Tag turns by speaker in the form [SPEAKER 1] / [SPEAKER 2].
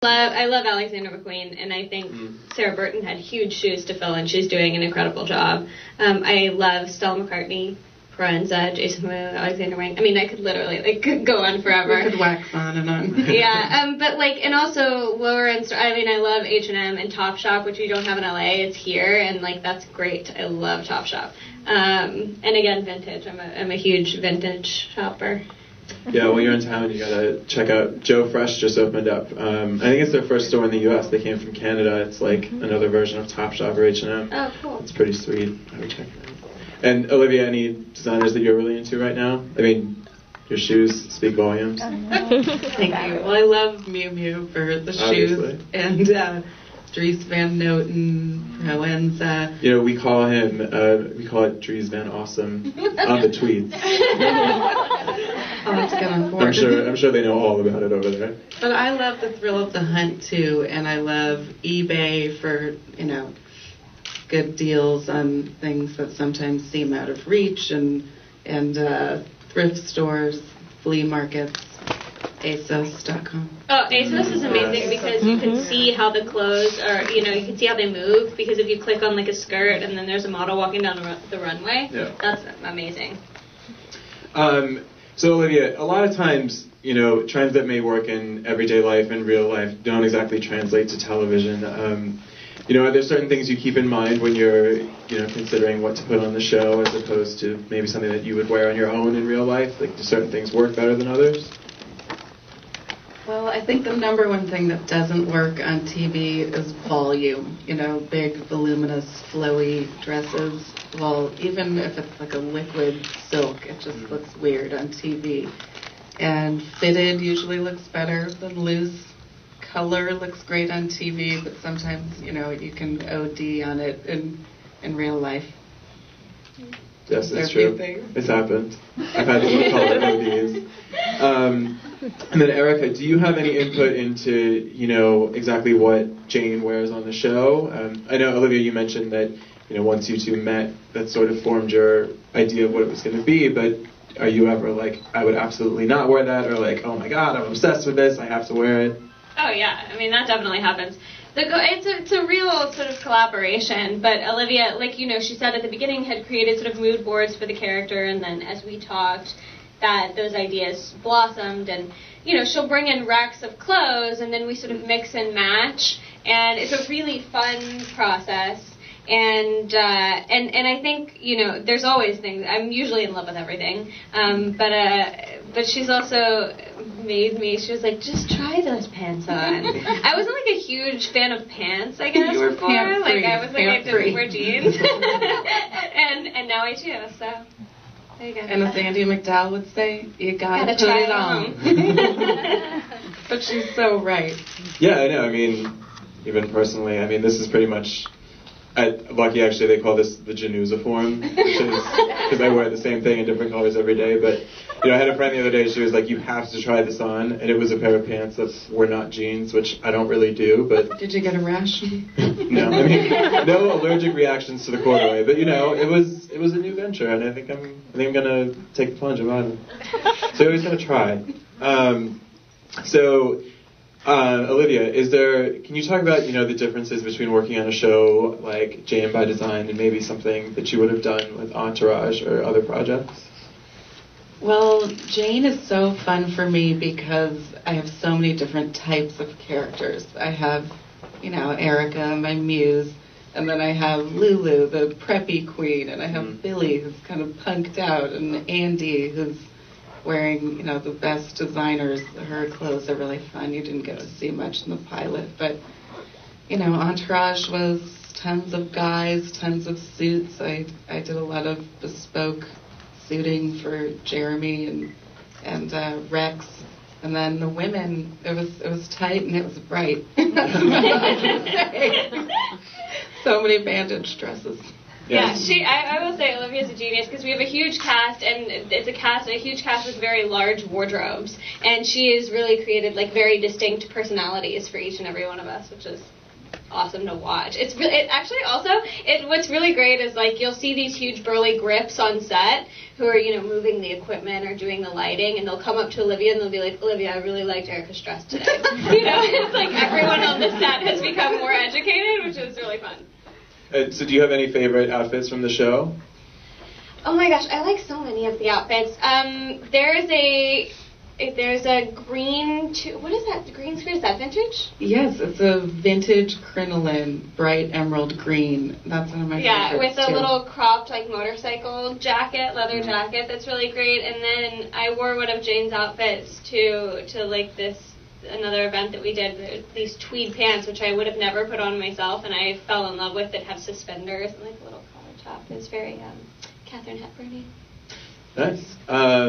[SPEAKER 1] Love, I love Alexander McQueen, and I think
[SPEAKER 2] Mm.
[SPEAKER 1] Sarah Burton had huge shoes to fill, and she's doing an incredible job. Um, I love Stella McCartney, Proenza, Jason Wu, Alexander Wang. I mean, I could literally like could go on forever.
[SPEAKER 3] We could wax on and on.
[SPEAKER 1] yeah, um, but like, and also lower end. I mean, I love H and M and Topshop, which we don't have in LA. It's here, and like that's great. I love Topshop. Um, and again, vintage. I'm a I'm a huge vintage shopper.
[SPEAKER 2] Yeah, while you're in town, you gotta check out Joe Fresh just opened up. Um, I think it's their first store in the U.S. They came from Canada. It's like another version of Topshop or H&M.
[SPEAKER 1] Oh, cool.
[SPEAKER 2] It's pretty sweet. I would check it out. And Olivia, any designers that you're really into right now? I mean, your shoes speak volumes.
[SPEAKER 3] Thank you. Well, I love Miu Miu for the
[SPEAKER 2] Obviously.
[SPEAKER 3] shoes and uh, Dries Van Noten, Proenza.
[SPEAKER 2] You know, we call him, uh, we call it Dries Van Awesome on the tweets.
[SPEAKER 3] I'll have to get on board.
[SPEAKER 2] I'm sure, I'm sure they know all about it over there.
[SPEAKER 3] But I love the thrill of the hunt too, and I love eBay for you know good deals on things that sometimes seem out of reach, and and uh, thrift stores, flea markets, ASOS.com.
[SPEAKER 1] Oh, ASOS is amazing because you can see how the clothes are, you know, you can see how they move because if you click on like a skirt and then there's a model walking down the, ru- the runway,
[SPEAKER 2] Yeah.
[SPEAKER 1] that's amazing.
[SPEAKER 2] Um, so Olivia, a lot of times, you know, trends that may work in everyday life and real life don't exactly translate to television. Um, you know, are there certain things you keep in mind when you're, you know, considering what to put on the show as opposed to maybe something that you would wear on your own in real life? Like, do certain things work better than others?
[SPEAKER 3] I think the number one thing that doesn't work on TV is volume. You know, big, voluminous, flowy dresses. Well, even if it's like a liquid silk, it just mm-hmm. looks weird on TV. And fitted usually looks better than loose. Color looks great on TV, but sometimes, you know, you can OD on it in, in real life.
[SPEAKER 2] Yes, it's
[SPEAKER 3] are a few
[SPEAKER 2] true.
[SPEAKER 3] things.
[SPEAKER 2] It's happened. I've had people call it ODs. Um, and then Erica, do you have any input into you know exactly what Jane wears on the show? Um, I know Olivia, you mentioned that you know once you two met, that sort of formed your idea of what it was going to be. But are you ever like, I would absolutely not wear that, or like, oh my god, I'm obsessed with this, I have to wear it?
[SPEAKER 1] Oh yeah, I mean that definitely happens. The go- it's a, it's a real sort of collaboration, but Olivia, like you know, she said at the beginning, had created sort of mood boards for the character, and then as we talked, that those ideas blossomed, and you know, she'll bring in racks of clothes, and then we sort of mix and match, and it's a really fun process. And uh, and and I think you know, there's always things. I'm usually in love with everything, um, but uh, but she's also made me. She was like, just try those pants on. I wasn't like a huge fan of pants, I guess
[SPEAKER 3] You were
[SPEAKER 1] before. like I was like I didn't wear jeans, and and now I do. So there you go.
[SPEAKER 3] And as Andie MacDowell would say, you gotta,
[SPEAKER 1] Gotta
[SPEAKER 3] put
[SPEAKER 1] try
[SPEAKER 3] it
[SPEAKER 1] it
[SPEAKER 3] on. but she's so right.
[SPEAKER 2] Yeah, I know. I mean, even personally, I mean, this is pretty much. At Lucky, actually, they call this the Januza form, which is because I wear the same thing in different colors every day. But you know, I had a friend the other day. She was like, "You have to try this on," and it was a pair of pants that were not jeans, which I don't really do. But
[SPEAKER 3] Did you get a rash?
[SPEAKER 2] no, I mean, no allergic reactions to the corduroy. But you know, it was it was a new venture, and I think I'm I think I'm gonna take the plunge of it. So you always gotta try. Um, so. Uh, Olivia, is there? Can you talk about you know the differences between working on a show like Jane by Design and maybe something that you would have done with Entourage or other projects?
[SPEAKER 3] Well, Jane is so fun for me because I have so many different types of characters. I have, you know, Erica, my muse, and then I have Lulu, the preppy queen, and I have
[SPEAKER 2] Mhm.
[SPEAKER 3] Billy, who's kind of punked out, and Andy, who's wearing, you know, the best designers. Her clothes are really fun. You didn't get to see much in the pilot, but you know, Entourage was tons of guys, tons of suits. I I did a lot of bespoke suiting for Jeremy and and uh, Rex. And then the women, it was it was tight and it was bright. so many bandage dresses.
[SPEAKER 1] Yeah, she. I, I will Olivia's a genius because we have a huge cast, and it's a cast, a huge cast with very large wardrobes, and she has really created like very distinct personalities for each and every one of us, which is awesome to watch. It's really, it actually also, it what's really great is like you'll see these huge burly grips on set who are you know moving the equipment or doing the lighting, and they'll come up to Olivia and they'll be like, Olivia, I really liked Erica's dress today. you know, it's like everyone on the set has become more educated, which is really fun.
[SPEAKER 2] Uh, so, do you have any favorite outfits from the show?
[SPEAKER 1] Oh my gosh, I like so many of the outfits. Um, there's a there's a green. What is that? Green skirt? Is that vintage?
[SPEAKER 3] Yes, it's a vintage crinoline, bright emerald green. That's one of my
[SPEAKER 1] Yeah,
[SPEAKER 3] favorites.
[SPEAKER 1] with a
[SPEAKER 3] too.
[SPEAKER 1] little cropped like motorcycle jacket, leather jacket. That's really great. And then I wore one of Jane's outfits to to like this another event that we did. These tweed pants, which I would have never put on myself, and I fell in love with. That have suspenders and like a little collar top. It's very um, Katharine Hepburny.
[SPEAKER 2] Nice. Um,